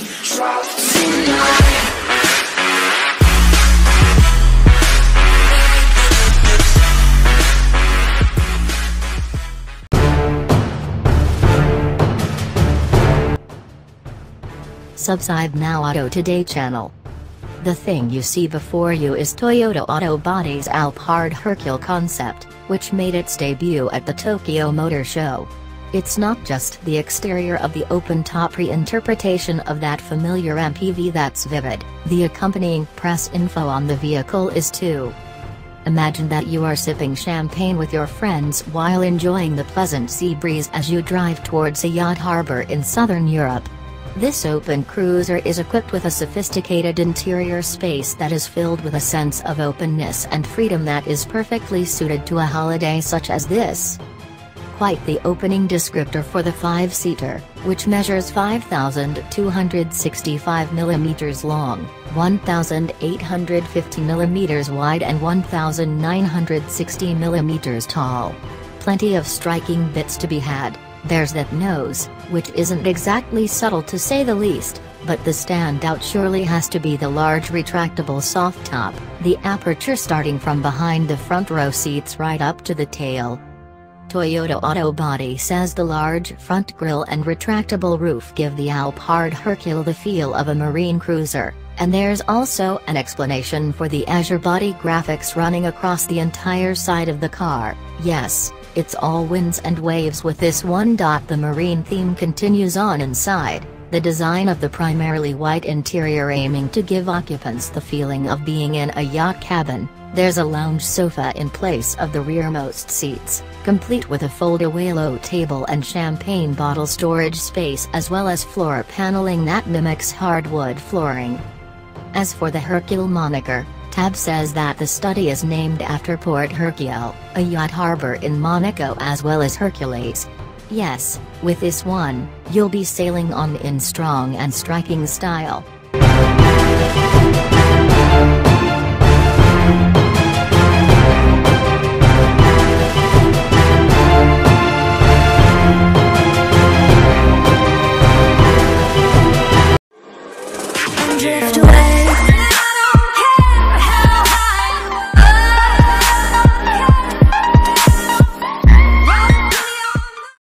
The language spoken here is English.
Drop. Subscribe now Auto Today channel. The thing you see before you is Toyota Auto Body's Alphard Hercule concept, which made its debut at the Tokyo Motor Show. It's not just the exterior of the open-top reinterpretation of that familiar MPV that's vivid, the accompanying press info on the vehicle is too. Imagine that you are sipping champagne with your friends while enjoying the pleasant sea breeze as you drive towards a yacht harbor in southern Europe. This open cruiser is equipped with a sophisticated interior space that is filled with a sense of openness and freedom that is perfectly suited to a holiday such as this. Quite the opening descriptor for the five-seater, which measures 5,265 mm long, 1,850 mm wide and 1,960 mm tall. Plenty of striking bits to be had. There's that nose, which isn't exactly subtle to say the least, but the standout surely has to be the large retractable soft top, the aperture starting from behind the front row seats right up to the tail. Toyota Auto Body says the large front grille and retractable roof give the Alphard Hercule the feel of a marine cruiser, and there's also an explanation for the Azure body graphics running across the entire side of the car, yes, it's all winds and waves with this one. The marine theme continues on inside, the design of the primarily white interior aiming to give occupants the feeling of being in a yacht cabin. There's a lounge sofa in place of the rearmost seats, complete with a fold-away low table and champagne bottle storage space as well as floor paneling that mimics hardwood flooring. As for the Hercule moniker, Tab says that the study is named after Port Hercule, a yacht harbor in Monaco as well as Hercules. Yes, with this one, you'll be sailing on in strong and striking style.